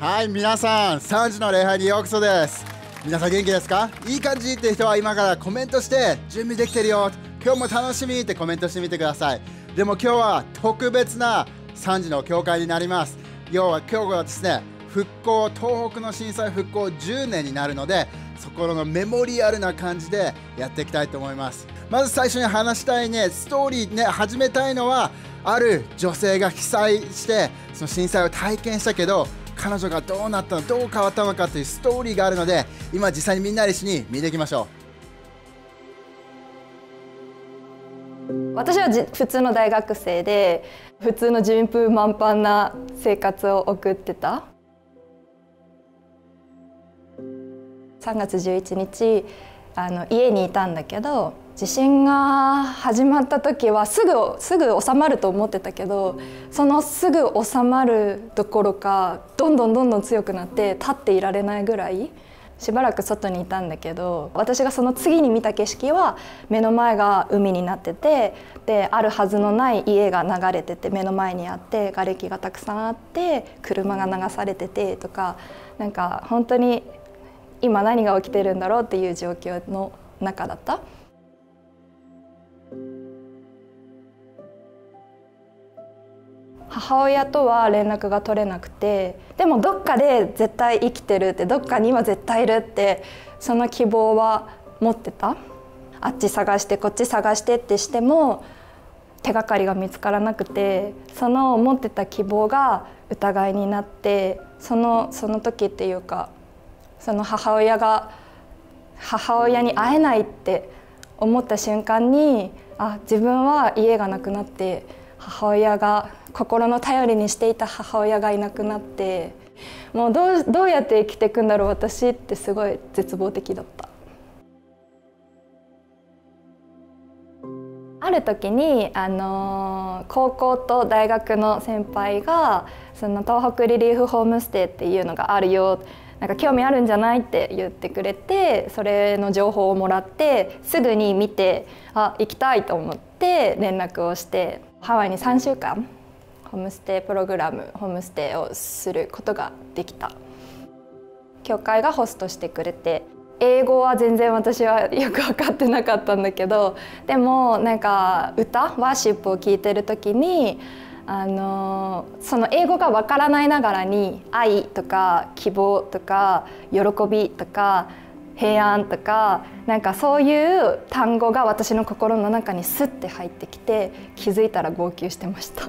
はい皆さん3時の礼拝にようこそです。皆さん元気ですか？いい感じって人は今からコメントして準備できてるよ。今日も楽しみってコメントしてみてください。でも今日は特別な3時の教会になります。要は今日はですね復興東北の震災復興10年になるのでそこのメモリアルな感じでやっていきたいと思います。まず最初に話したいねストーリーね始めたいのはある女性が被災してその震災を体験したけど彼女がどうなったのどう変わったのかというストーリーがあるので今実際にみんなで一緒に見ていきましょう。私は普通の大学生で普通の順風満帆な生活を送ってた。3月11日あの家にいたんだけど地震が始まった時はすぐすぐ収まると思ってたけどそのすぐ収まるどころかどんどんどんどん強くなって立っていられないぐらいしばらく外にいたんだけど私がその次に見た景色は目の前が海になっててであるはずのない家が流れてて目の前にあって瓦礫がたくさんあって車が流されててとかなんか本当に今何が起きてるんだろうっていう状況の中だった。母親とは連絡が取れなくてでもどっかで絶対生きてるってどっかには絶対いるってその希望は持ってた。あっち探してこっち探してってしても手がかりが見つからなくてその持ってた希望が疑いになってそのその時っていうかその母親が母親に会えないって思った瞬間にあ自分は家がなくなって母親が心の頼りにしていた母親がいなくなってもうどうどうやって生きていくんだろう私ってすごい絶望的だった。ある時に、あの高校と大学の先輩がその東北リリーフホームステイっていうのがあるよなんか興味あるんじゃないって言ってくれてそれの情報をもらってすぐに見てあ行きたいと思って連絡をしてハワイに3週間ホームステイプログラムホームステイをすることができた。教会がホストしてくれて英語は全然私はよく分かってなかったんだけどでもなんか歌ワーシップを聴いてる時にあのその英語が分からないながらに愛とか希望とか喜びとか平安とかなんかそういう単語が私の心の中にスッて入ってきて気づいたら号泣してました。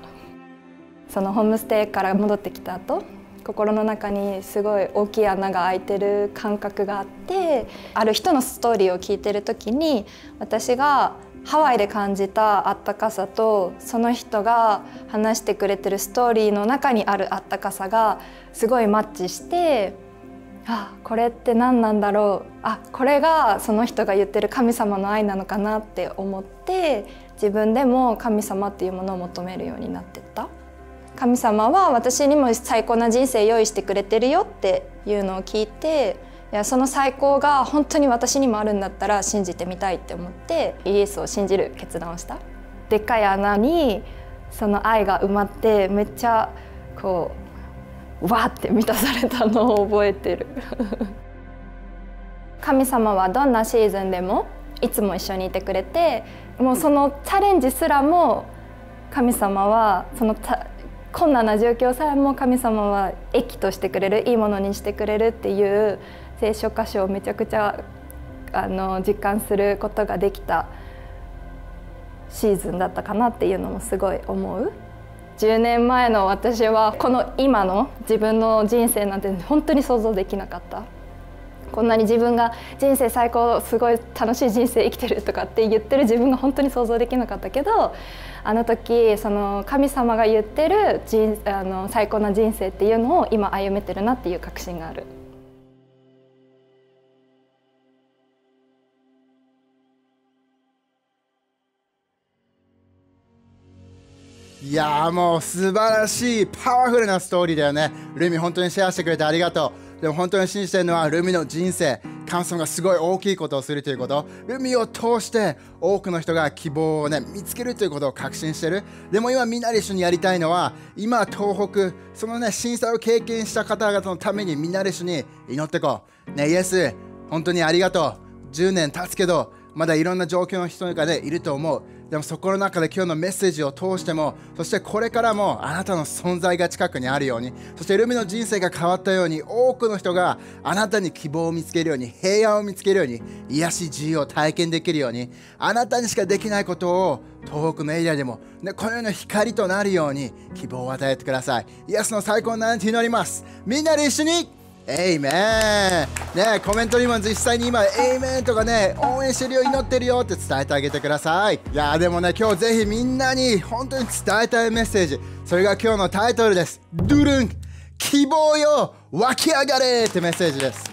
そのホームステイから戻ってきた後心の中にすごい大きい穴が開いてる感覚があってある人のストーリーを聞いてる時に私がハワイで感じたあったかさとその人が話してくれてるストーリーの中にあるあったかさがすごいマッチしてあこれって何なんだろうあこれがその人が言ってる神様の愛なのかなって思って自分でも神様っていうものを求めるようになってった。神様は私にも最高な人生用意してくれてるよっていうのを聞いていやその最高が本当に私にもあるんだったら信じてみたいって思ってイエスを信じる決断をしたでっかい穴にその愛が埋まってめっちゃこうわって満たされたのを覚えてる 神様はどんなシーズンでもいつも一緒にいてくれてもうそのチャレンジすらも神様はその困難な状況さえも神様は益としてくれるいいものにしてくれるっていう聖書箇所をめちゃくちゃあの実感することができたシーズンだったかなっていうのもすごい思う。10年前の私はこの今の自分の人生なんて本当に想像できなかったこんなに自分が人生最高すごい楽しい人生生きてるとかって言ってる自分が本当に想像できなかったけどあの時その神様が言ってる人あの最高な人生っていうのを今歩めてるなっていう確信がある。いやもう素晴らしいパワフルなストーリーだよね。ルミ本当にシェアしてくれてありがとう。でも本当に信じてるのはルミの人生神様がすごい大きいことをするということ。海を通して多くの人が希望をね見つけるということを確信してる。でも今みんなで一緒にやりたいのは今東北そのね震災を経験した方々のためにみんなで一緒に祈っていこう。ねイエス本当にありがとう。10年経つけどまだいろんな状況の人の中でいると思う。でもそこの中で今日のメッセージを通してもそしてこれからもあなたの存在が近くにあるようにそしてルミの人生が変わったように多くの人があなたに希望を見つけるように平安を見つけるように癒し自由を体験できるようにあなたにしかできないことを東北のエリアでも、ね、このような光となるように希望を与えてください。イエスの最高の名に祈ります。みんなで一緒に。エイメンねコメントにも実際に今エイメンとかね応援してるよ祈ってるよって伝えてあげてください。いやでもね今日ぜひみんなに本当に伝えたいメッセージ。それが今日のタイトルです。ドゥルン。希望よ湧き上がれってメッセージです。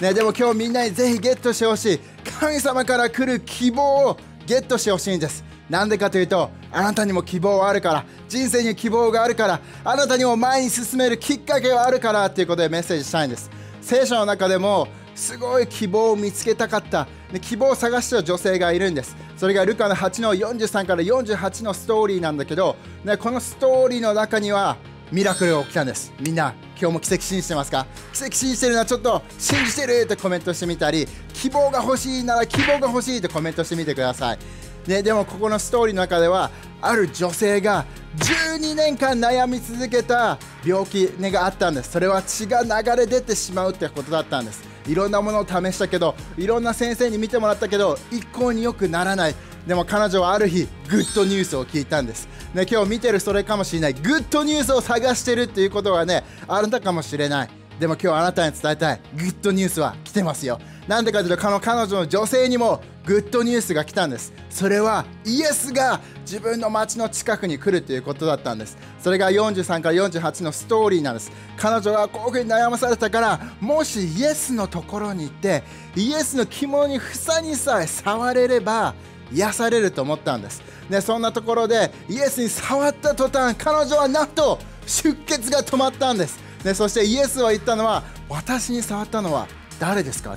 ねでも今日みんなにぜひゲットしてほしい。神様から来る希望をゲットしてほしいんです。なんでかというとあなたにも希望はあるから人生に希望があるからあなたにも前に進めるきっかけがあるからっていうことでメッセージしたいんです。聖書の中でもすごい希望を見つけたかったで希望を探した女性がいるんです。それがルカの8の43から48のストーリーなんだけど、ね、このストーリーの中にはミラクルが起きたんです。みんな今日も奇跡信じてますか？奇跡信じてるのはちょっと信じてるってコメントしてみたり希望が欲しいなら希望が欲しいってコメントしてみてください。ね、でもここのストーリーの中ではある女性が12年間悩み続けた病気、ね、があったんです。それは血が流れ出てしまうってことだったんです。いろんなものを試したけどいろんな先生に見てもらったけど一向によくならない。でも彼女はある日グッドニュースを聞いたんです、ね、今日見てるそれかもしれない。グッドニュースを探してるっていうことはねあるんだかもしれない。でも今日あなたに伝えたい。グッドニュースは来てますよ。なんでかというと彼女の女性にもグッドニュースが来たんです。それはイエスが自分の町の近くに来るということだったんです。それが43から48のストーリーなんです。彼女はこういうふうに悩まされたからもしイエスのところに行ってイエスの着物に房にさえ触れれば癒されると思ったんです。でそんなところでイエスに触った途端彼女はなんと出血が止まったんです。でそしてイエスは言ったのは私に触ったのは誰ですか？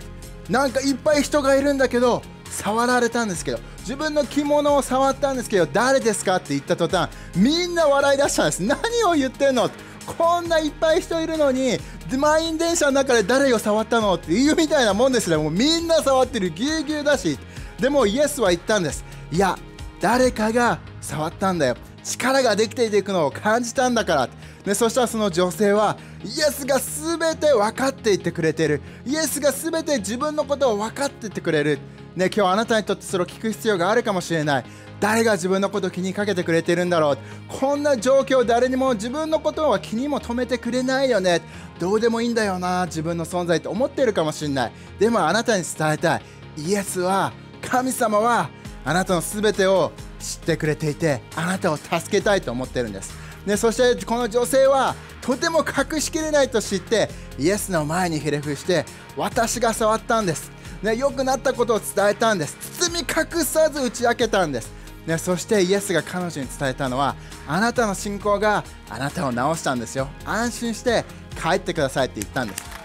なんかいっぱい人がいるんだけど触られたんですけど自分の着物を触ったんですけど誰ですかって言った途端みんな笑い出したんです。何を言ってんの？こんないっぱい人いるのに満員電車の中で誰を触ったのって言うみたいなもんですねもうみんな触ってる。ぎゅうぎゅうだし。でもイエスは言ったんです。いや誰かが触ったんだよ。力ができていくのを感じたんだからでそしたらその女性はイエスが全て分かっていてくれてる。イエスが全て自分のことを分かっていてくれる、ね、今日あなたにとってそれを聞く必要があるかもしれない。誰が自分のことを気にかけてくれてるんだろう。こんな状況誰にも自分のことは気にも留めてくれないよね。どうでもいいんだよな自分の存在って思ってるかもしれない。でもあなたに伝えたい。イエスは神様はあなたの全てを知ってくれていてあなたを助けたいと思ってるんです。ねそしてこの女性はとても隠しきれないと知ってイエスの前にひれ伏して私が触ったんです、ね、良くなったことを伝えたんです。包み隠さず打ち明けたんです、ね、そしてイエスが彼女に伝えたのはあなたの信仰があなたを治したんですよ。安心して帰ってくださいって言ったんです。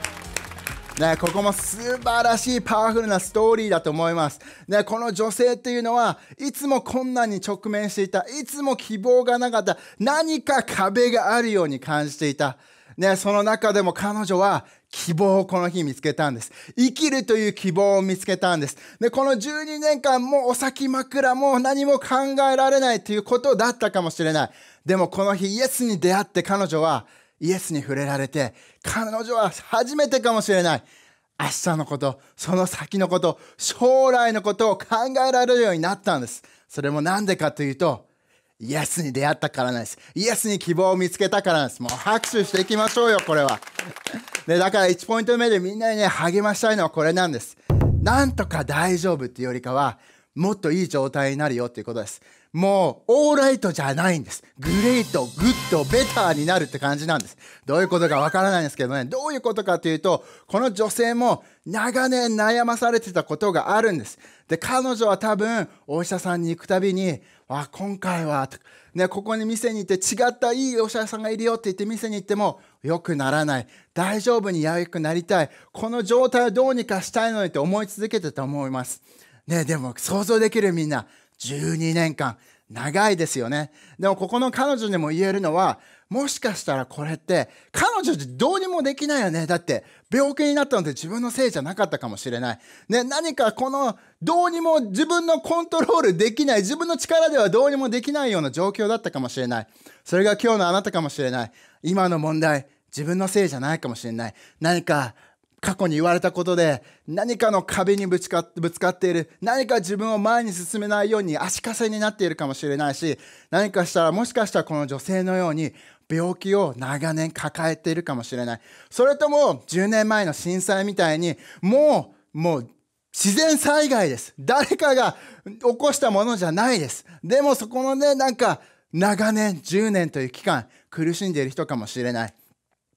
ね、ここも素晴らしいパワフルなストーリーだと思います。ね、この女性っていうのはいつも困難に直面していた。いつも希望がなかった。何か壁があるように感じていた。ね、その中でも彼女は希望をこの日見つけたんです。生きるという希望を見つけたんです。で、この12年間もうお先枕も何も考えられないということだったかもしれない。でもこの日イエスに出会って彼女はイエスに触れられて、彼女は初めてかもしれない。明日のこと、その先のこと、将来のことを考えられるようになったんです。それもなんでかというと、イエスに出会ったからなんです。イエスに希望を見つけたからなんです。もう拍手していきましょうよ、これは。で、だから1ポイント目でみんなにね、励ましたいのはこれなんです。なんとか大丈夫っていうよりかは、もっといい状態になるよっていうことです。もう、 all right じゃないんです。 great、good、better になるって感じなんです。どういうことかわからないんですけどね、どういうことかというと、この女性も長年悩まされてたことがあるんです。で、彼女は多分、お医者さんに行くたびに、あ、今回は、ね、ここに見せに行って違ったいいお医者さんがいるよって言って見せに行っても良くならない。大丈夫に良くなりたい。この状態をどうにかしたいのにって思い続けてたと思います。ね、でも想像できるみんな。12年間長いですよね。でもここの彼女にも言えるのはもしかしたらこれって彼女どうにもできないよね。だって病気になったのって自分のせいじゃなかったかもしれない、ね、何かこのどうにも自分のコントロールできない自分の力ではどうにもできないような状況だったかもしれない。それが今日のあなたかもしれない。今の問題自分のせいじゃないかもしれない。何か過去に言われたことで何かの壁にぶつかってぶつかっている。何か自分を前に進めないように足かせになっているかもしれないし何かしたらもしかしたらこの女性のように病気を長年抱えているかもしれない。それとも10年前の震災みたいにもうもう自然災害です。誰かが起こしたものじゃないです。でもそこのねなんか長年10年という期間苦しんでいる人かもしれない。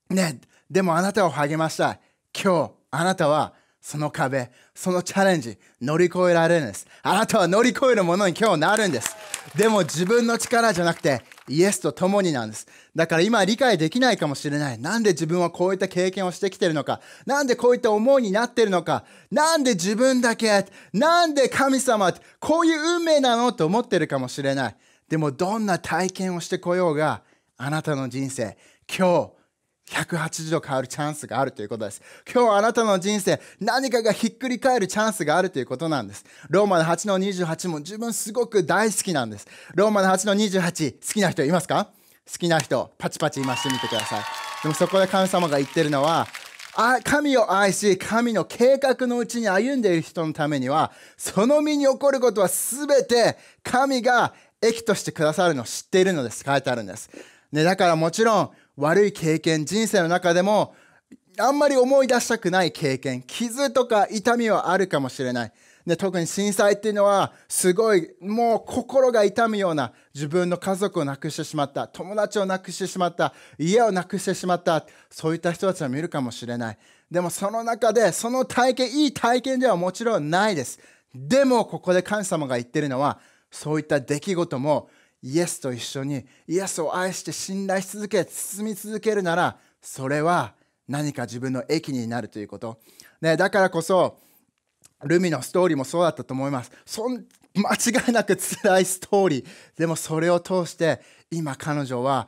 ねでもあなたを励ましたい。今日あなたはその壁、そのチャレンジ乗り越えられるんです。あなたは乗り越えるものに今日なるんです。でも自分の力じゃなくてイエスと共になんです。だから今理解できないかもしれない。なんで自分はこういった経験をしてきてるのか。なんでこういった思いになってるのか。なんで自分だけ。なんで神様。こういう運命なのと思ってるかもしれない。でもどんな体験をしてこようが、あなたの人生、今日、180度変わるチャンスがあるということです。今日あなたの人生、何かがひっくり返るチャンスがあるということなんです。ローマの8の28も自分すごく大好きなんです。ローマの8の28、好きな人いますか？好きな人、パチパチ今してみてください。でもそこで神様が言ってるのは、神を愛し、神の計画のうちに歩んでいる人のためには、その身に起こることは全て神が益としてくださるのを知っているのです。書いてあるんです。ね、だからもちろん、悪い経験、人生の中でも、あんまり思い出したくない経験、傷とか痛みはあるかもしれない。で特に震災っていうのはすごいもう心が痛むような自分の家族を亡くしてしまった友達を亡くしてしまった家を亡くしてしまったそういった人たちは見るかもしれないでもその中でその体験いい体験ではもちろんないですでもここで神様が言ってるのはそういった出来事もイエスと一緒にイエスを愛して信頼し続け進み続けるならそれは何か自分の益になるということ、ね、だからこそルミのストーリーもそうだったと思います。そん間違いなく辛いストーリー。でもそれを通して今彼女は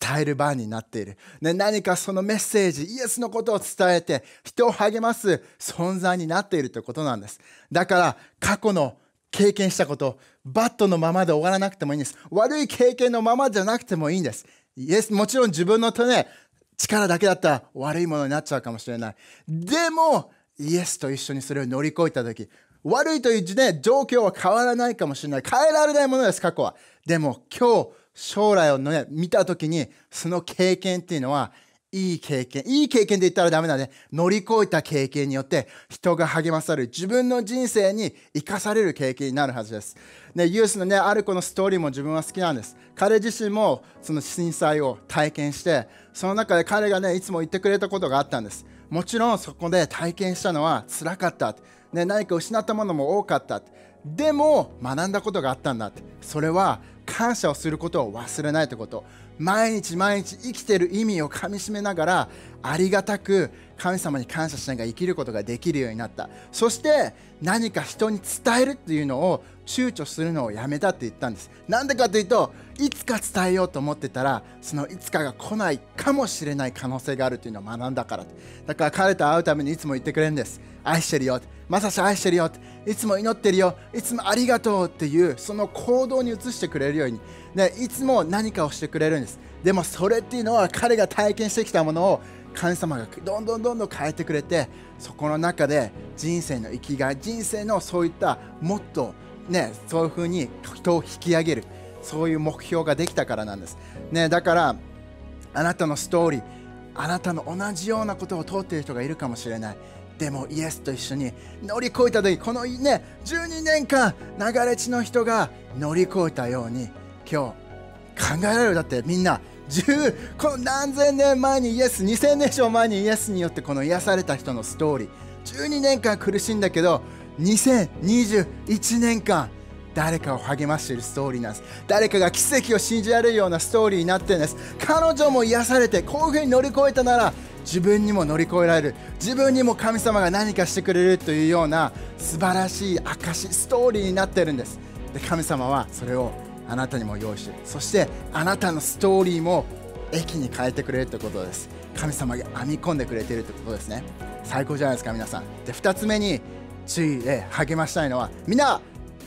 伝える場になっている、ね、何かそのメッセージイエスのことを伝えて人を励ます存在になっているということなんです。だから過去の経験したこと、バットのままで終わらなくてもいいんです。悪い経験のままじゃなくてもいいんです。イエスもちろん自分の手ね、力だけだったら悪いものになっちゃうかもしれない。でも、イエスと一緒にそれを乗り越えた時、悪いという、ね、状況は変わらないかもしれない。変えられないものです、過去は。でも今日、将来を、ね、見た時に、その経験っていうのは、いい経験、いい経験で言ったらダメだね。乗り越えた経験によって人が励まされる、自分の人生に生かされる経験になるはずです。ね、ユースのね、ある子のストーリーも自分は好きなんです。彼自身もその震災を体験して、その中で彼がね、いつも言ってくれたことがあったんです。もちろんそこで体験したのは辛かった。ね、何か失ったものも多かった。でも学んだことがあったんだって。それは感謝をすることを忘れないということ。毎日毎日生きてる意味をかみしめながらありがたく神様に感謝しながら生きることができるようになった。そして何か人に伝えるっていうのを躊躇するのをやめたって言ったんです。なんでかというといつか伝えようと思ってたらそのいつかが来ないかもしれない可能性があるというのを学んだから。だから彼と会うためにいつも言ってくれるんです。愛してるよ。まさし愛してるよ。いつも祈ってるよ。いつもありがとうっていうその行動に移してくれるように。ね、いつも何かをしてくれるんです。でもそれっていうのは彼が体験してきたものを神様がどんどんどんどん変えてくれてそこの中で人生の生きがい人生のそういったもっとねそういうふうに人を引き上げる。そういう目標ができたからなんです、ね、だからあなたのストーリーあなたの同じようなことを通っている人がいるかもしれない。でもイエスと一緒に乗り越えた時このね12年間流れ地の人が乗り越えたように今日考えられるだってみんな10この何千年前にイエス2000年以上前にイエスによってこの癒された人のストーリー。12年間苦しんだけど2021年間誰かを励ましているストーリーなんです。誰かが奇跡を信じられるようなストーリーになってるんです。彼女も癒されてこういうふうに乗り越えたなら自分にも乗り越えられる。自分にも神様が何かしてくれるというような素晴らしい証ストーリーになってるんです。で神様はそれをあなたにも用意してそしてあなたのストーリーも駅に変えてくれるということです。神様が編み込んでくれているということですね。最高じゃないですか皆さん。で2つ目に注意で励ましたいのはみんな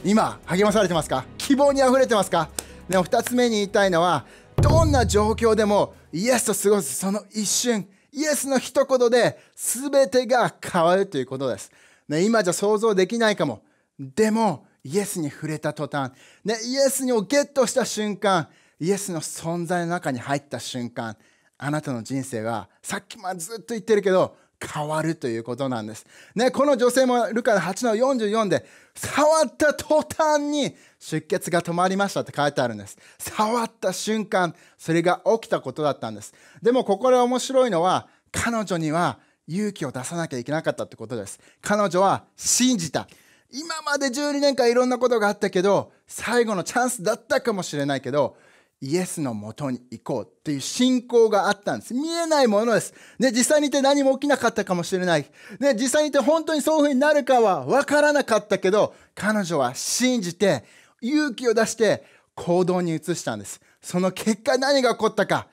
今励まされてますか？希望にあふれてますか？でも2つ目に言いたいのはどんな状況でもイエスと過ごすその一瞬イエスの一言で全てが変わるということです、ね、今じゃ想像できないかも。でもイエスに触れた途端、ね、イエスをゲットした瞬間イエスの存在の中に入った瞬間あなたの人生はさっきまでずっと言ってるけど変わるということなんです。ね、この女性もルカの8の44で触った途端に出血が止まりましたって書いてあるんです。触った瞬間、それが起きたことだったんです。でもここで面白いのは彼女には勇気を出さなきゃいけなかったってことです。彼女は信じた。今まで12年間いろんなことがあったけど、最後のチャンスだったかもしれないけど、イエスのもとに行こうっていう信仰があったんです。見えないものです。ね、実際にいて何も起きなかったかもしれない。ね、実際にいて本当にそういうふうになるかは分からなかったけど、彼女は信じて、勇気を出して行動に移したんです。その結果何が起こったか。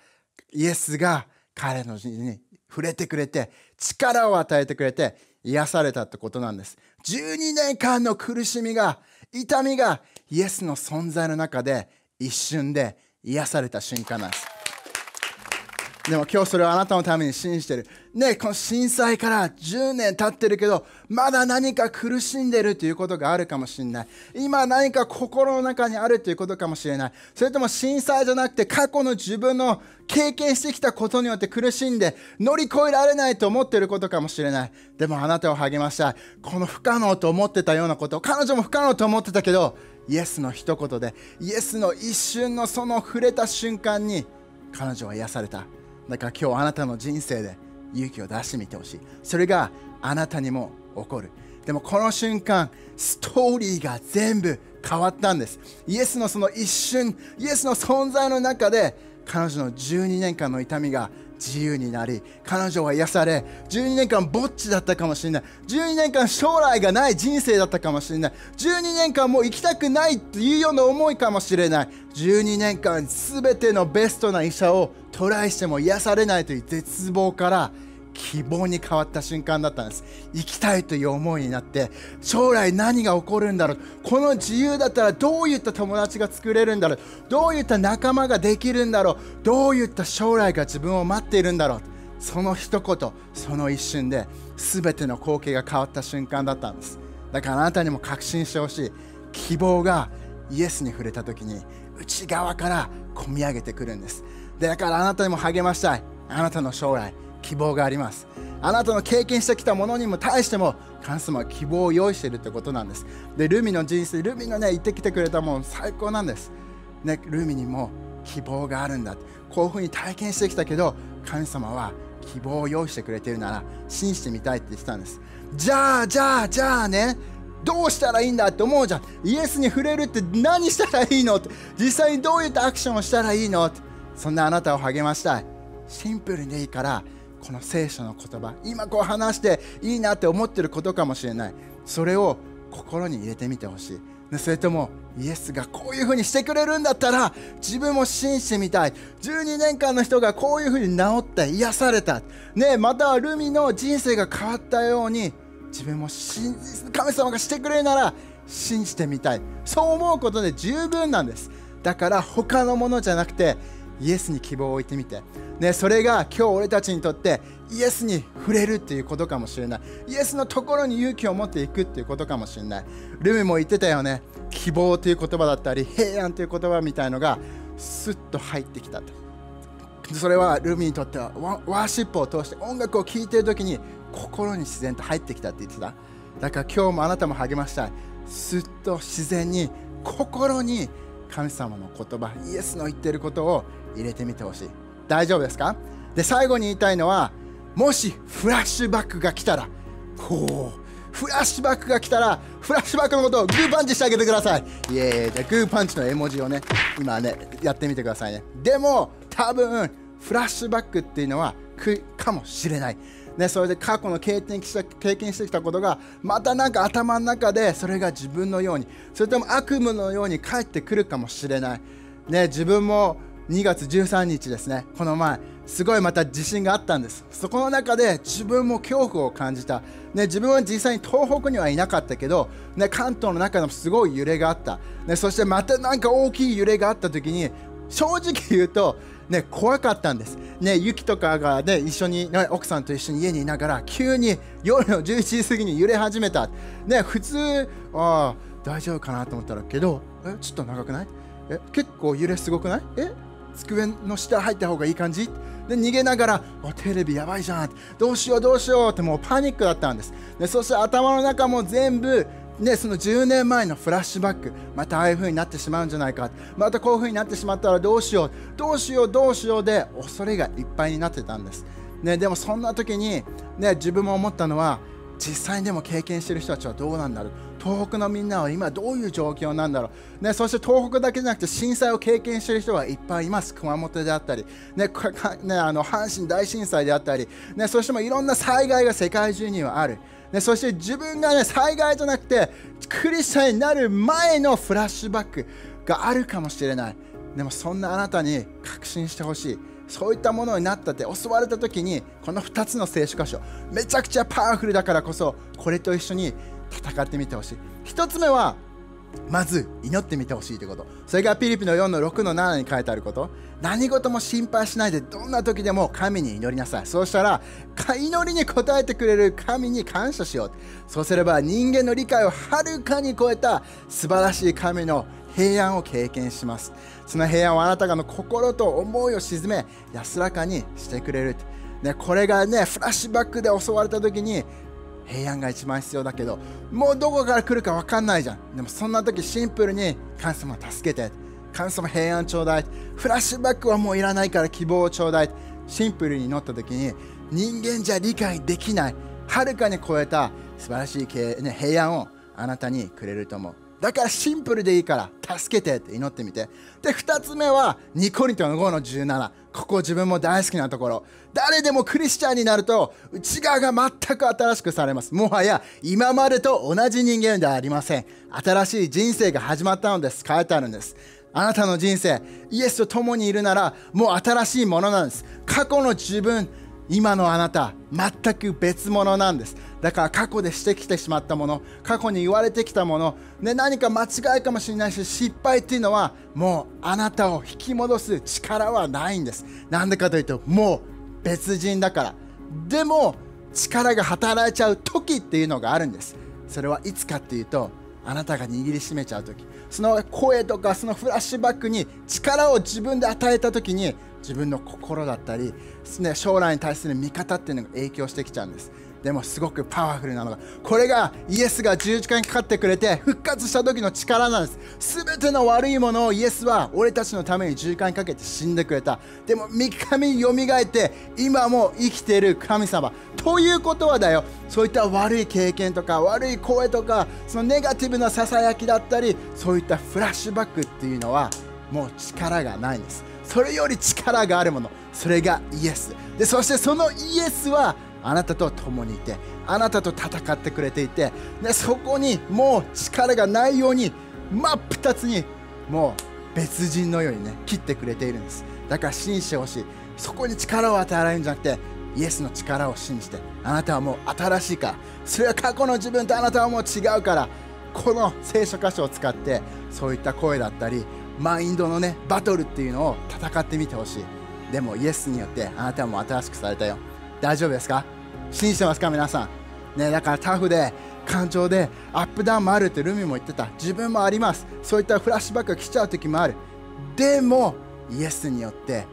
イエスが彼の人に触れてくれて、力を与えてくれて、癒されたってことなんです。12年間の苦しみが、痛みが、イエスの存在の中で一瞬で癒された瞬間なんです。でも今日それをあなたのために信じてる。ね、この震災から10年経ってるけど、まだ何か苦しんでるということがあるかもしれない。今何か心の中にあるということかもしれない。それとも震災じゃなくて過去の自分の経験してきたことによって苦しんで乗り越えられないと思ってることかもしれない。でもあなたを励ましたい。この不可能と思ってたようなこと、彼女も不可能と思ってたけど、イエスの一言で、イエスの一瞬のその触れた瞬間に彼女は癒された。だから今日あなたの人生で勇気を出してみてほしい。それがあなたにも起こる。でもこの瞬間、ストーリーが全部変わったんです。イエスのその一瞬、イエスの存在の中で彼女の12年間の痛みが自由になり彼女は癒され12年間ぼっちだったかもしれない。12年間将来がない人生だったかもしれない。12年間もう行きたくないっていうような思いかもしれない。12年間全てのベストな医者をトライしても癒されないという絶望から希望に変わった瞬間だったんです。生きたいという思いになって将来何が起こるんだろう。この自由だったらどういった友達が作れるんだろう。どういった仲間ができるんだろう。どういった将来が自分を待っているんだろう。その一言その一瞬で全ての光景が変わった瞬間だったんです。だからあなたにも確信してほしい。希望がイエスに触れた時に内側から込み上げてくるんです。だからあなたにも励ましたい。あなたの将来。希望があります。あなたの経験してきたものにも対しても神様は希望を用意しているってことなんです。でルミの人生ルミのね言ってきてくれたもん最高なんです。ねルミにも希望があるんだこういうふうに体験してきたけど神様は希望を用意してくれてるなら信じてみたいって言ってたんです。じゃあじゃあじゃあねどうしたらいいんだって思うじゃん。イエスに触れるって何したらいいのって。実際にどういったアクションをしたらいいのって。そんなあなたを励ましたい。シンプルでいいからこの聖書の言葉今こう話していいなって思ってることかもしれない。それを心に入れてみてほしい。それともイエスがこういうふうにしてくれるんだったら自分も信じてみたい。12年間の人がこういうふうに治って癒された、ね、またはルミの人生が変わったように自分も神様がしてくれるなら信じてみたい。そう思うことで十分なんです。だから他のものじゃなくてイエスに希望を置いてみて、ね、それが今日俺たちにとってイエスに触れるっていうことかもしれない。イエスのところに勇気を持っていくっていうことかもしれない。ルミも言ってたよね。希望という言葉だったり平安という言葉みたいのがスッと入ってきたと。それはルミにとってはワーシップを通して音楽を聴いてる時に心に自然と入ってきたって言ってた。だから今日もあなたも励ましたい。すっと自然に心に神様の言葉イエスの言ってることを入れてみてほしい。大丈夫ですか？で最後に言いたいのはもしフラッシュバックが来たらこうフラッシュバックが来たらフラッシュバックのことをグーパンチしてあげてください。イエーイじゃあグーパンチの絵文字をね今ねやってみてくださいね。でも多分フラッシュバックっていうのは来るかもしれない。ね、それで過去の経験した経験してきたことがまたなんか頭の中でそれが自分のようにそれとも悪夢のように返ってくるかもしれない、ね、自分も2月13日ですね。この前すごいまた地震があったんです。そこの中で自分も恐怖を感じた、ね、自分は実際に東北にはいなかったけど、ね、関東の中でもすごい揺れがあった、ね、そしてまた何か大きい揺れがあった時に正直言うとね、怖かったんです。ね、ユキとかが、ね、一緒に、ね、奥さんと一緒に家にいながら、急に夜の11時過ぎに揺れ始めた。ね、普通、ああ、大丈夫かなと思ったら、けど、え、ちょっと長くない？え、結構揺れすごくない？え、机の下入った方がいい感じ？で逃げながらテレビやばいじゃんどうしようどうしようってもうパニックだったんです。でそして頭の中も全部ね、その10年前のフラッシュバック。またああいう風になってしまうんじゃないか。またこういう風になってしまったらどうしよう。どうしようどうしよう。で恐れがいっぱいになってたんです、ね、でもそんな時に、ね、自分も思ったのは実際にでも経験してる人たちはどうなんだろう。東北のみんなは今どういう状況なんだろう、ね、そして東北だけじゃなくて震災を経験している人がいっぱいいます。熊本であったり、ねね、あの阪神大震災であったり、ね、そしてもいろんな災害が世界中にはある。ね、そして自分が、ね、災害じゃなくてクリスチャンになる前のフラッシュバックがあるかもしれない。でもそんなあなたに確信してほしい。そういったものになったって襲われた時にこの2つの聖書箇所めちゃくちゃパワフルだからこそこれと一緒に戦ってみてほしい。1つ目はまず祈ってみてほしいということ。それがピリピの4の6の7に書いてあること。何事も心配しないでどんな時でも神に祈りなさい。そうしたら祈りに応えてくれる神に感謝しよう。そうすれば人間の理解をはるかに超えた素晴らしい神の平安を経験します。その平安はあなたがの心と思いを鎮め安らかにしてくれる、ね、これがねフラッシュバックで襲われた時に平安が一番必要だけどもうどこから来るか分かんないじゃん。でもそんな時シンプルに神様助けて神様平安ちょうだいフラッシュバックはもういらないから希望をちょうだいシンプルに乗った時に人間じゃ理解できないはるかに超えた素晴らしい、ね、平安をあなたにくれると思う。だからシンプルでいいから助けてって祈ってみて。で2つ目はニコリトの5の17ここ自分も大好きなところ。誰でもクリスチャンになると内側が全く新しくされます。もはや今までと同じ人間ではありません。新しい人生が始まったのです。書いてあるんです。あなたの人生イエスと共にいるならもう新しいものなんです。過去の自分今のあなた全く別物なんです。だから過去でしてきてしまったもの過去に言われてきたもの、ね、何か間違いかもしれないし失敗っていうのはもうあなたを引き戻す力はないんです。なんでかというともう別人だから。でも力が働いちゃう時っていうのがあるんです。それはいつかっていうとあなたが握りしめちゃう時。その声とかそのフラッシュバックに力を自分で与えた時に自分の心だったり、ね、将来に対する見方っていうのが影響してきちゃうんです。でもすごくパワフルなのがこれがイエスが十字架にかかってくれて復活した時の力なんです。全ての悪いものをイエスは俺たちのために十字架にかけて死んでくれた。でも3日目によみがえって今も生きている神様。ということはだよ。そういった悪い経験とか悪い声とかそのネガティブなささやきだったりそういったフラッシュバックっていうのはもう力がないんです。それより力があるもの。それがイエス。でそしてそのイエスはあなたと共にいてあなたと戦ってくれていてでそこにもう力がないように真っ二つにもう別人のようにね切ってくれているんです。だから信じてほしい。そこに力を与えられるんじゃなくてイエスの力を信じてあなたはもう新しいから。それは過去の自分とあなたはもう違うから。この聖書箇所を使ってそういった声だったりマインドのねバトルっていうのを戦ってみてほしい。でもイエスによってあなたはもう新しくされたよ。大丈夫ですか？信じてますか？皆さん。ねだからタフで感情でアップダウンもあるってルミも言ってた。自分もあります。そういったフラッシュバックが来ちゃう時もある。でもイエスによって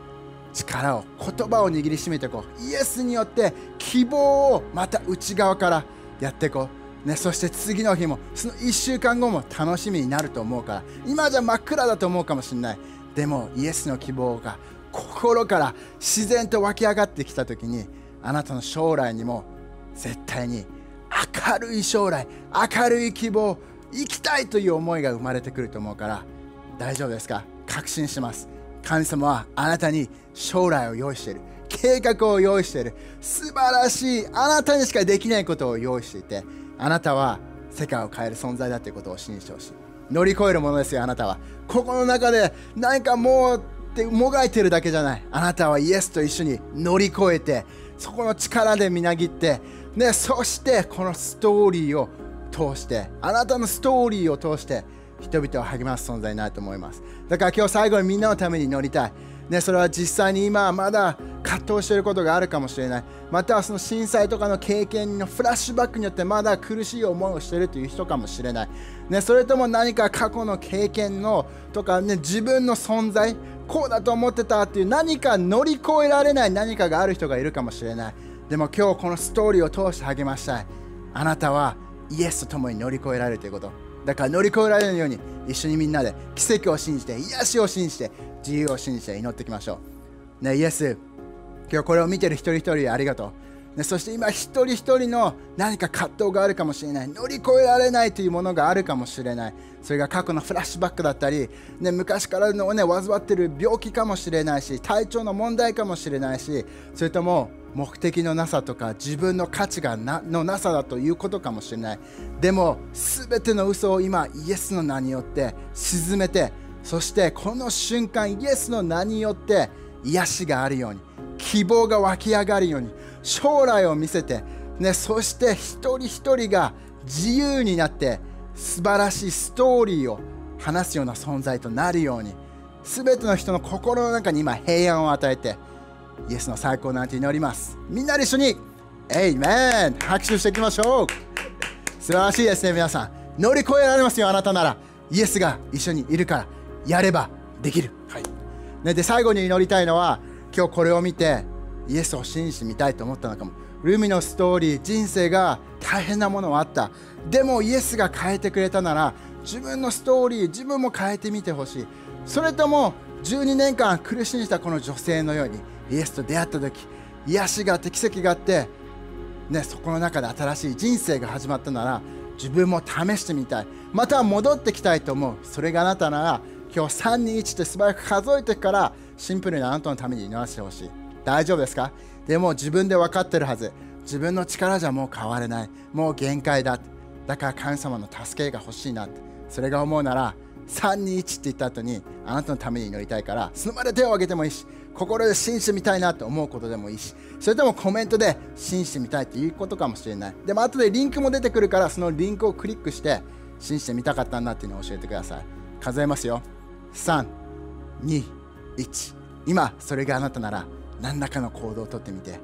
力を言葉を握りしめていこう。イエスによって希望をまた内側からやっていこう、ね、そして次の日もその1週間後も楽しみになると思うから。今じゃ真っ暗だと思うかもしれない。でもイエスの希望が心から自然と湧き上がってきた時にあなたの将来にも絶対に明るい将来明るい希望生きたいという思いが生まれてくると思うから大丈夫ですか？確信します。神様はあなたに将来を用意している。計画を用意している。素晴らしい。あなたにしかできないことを用意していてあなたは世界を変える存在だということを信じてほしい。乗り越えるものですよあなたは。ここの中で何かもうってもがいてるだけじゃない。あなたはイエスと一緒に乗り越えてそこの力でみなぎって、ね、そしてこのストーリーを通してあなたのストーリーを通して人々を励ます存在になると思います。だから今日最後にみんなのために乗りたい。ね、それは実際に今まだ葛藤していることがあるかもしれない。またはその震災とかの経験のフラッシュバックによってまだ苦しい思いをしているという人かもしれない、ね、それとも何か過去の経験のとか、ね、自分の存在こうだと思ってたっていう何か乗り越えられない何かがある人がいるかもしれないでも今日このストーリーを通して励ましたいあなたはイエスと共に乗り越えられるということだから乗り越えられるように一緒にみんなで奇跡を信じて癒しを信じて自由を信じて祈っていきましょう。ね、イエス、今日これを見てる一人一人ありがとう。ね、そして今一人一人の何か葛藤があるかもしれない。乗り越えられないというものがあるかもしれない。それが過去のフラッシュバックだったり、ね、昔からの、ね、患ってる病気かもしれないし体調の問題かもしれないしそれとも目的のなさとか自分の価値がなのなさだということかもしれない。でも全ての嘘を今イエスの名によって沈めてそしてこの瞬間イエスの名によって癒しがあるように希望が湧き上がるように将来を見せて、ね、そして一人一人が自由になって素晴らしいストーリーを話すような存在となるように全ての人の心の中に今平安を与えてイエスの最高なんて祈ります。みんなで一緒にエイメン。拍手していきましょう。素晴らしいですね皆さん。乗り越えられますよあなたなら。イエスが一緒にいるからやればできる、はい。ね、で最後に祈りたいのは今日これを見てイエスを信じてみたいと思ったのかも。ルミのストーリー人生が大変なものはあった。でもイエスが変えてくれたなら自分のストーリー自分も変えてみてほしい。それとも12年間苦しんだこの女性のようにイエスと出会った時癒しがあって奇跡があって、ね、そこの中で新しい人生が始まったなら自分も試してみたい。または戻ってきたいと思う。それがあなたなら今日3、2、1って素早く数えてからシンプルにあなたのために祈らせてほしい。大丈夫ですか？でも自分で分かってるはず。自分の力じゃもう変われない。もう限界だ。だから神様の助けが欲しいなって。それが思うなら321って言った後にあなたのために祈りたいからその場で手を挙げてもいいし心で信じてみたいなと思うことでもいいしそれともコメントで信じてみたいっていうことかもしれない。でも後でリンクも出てくるからそのリンクをクリックして信じてみたかったんだっていうのを教えてください。数えますよ。321今それがあなたなら何らかの行動をとってみて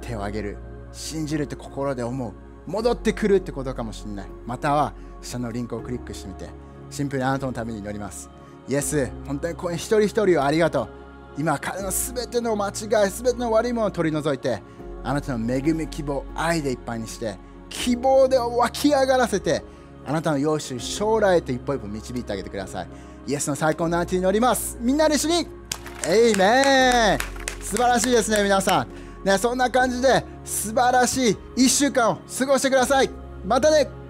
手を挙げる信じるって心で思う戻ってくるってことかもしれない。または下のリンクをクリックしてみてシンプルにあなたのために祈ります。イエス本当にこういう一人一人をありがとう。今彼の全ての間違い全ての悪いものを取り除いてあなたの恵み希望愛でいっぱいにして希望で湧き上がらせてあなたの用意する将来へと一歩一歩導いてあげてください。イエスの最高のアーティーに乗ります。みんなで一緒に。エイメン。素晴らしいですね皆さん。ねそんな感じで素晴らしい1週間を過ごしてください。またね。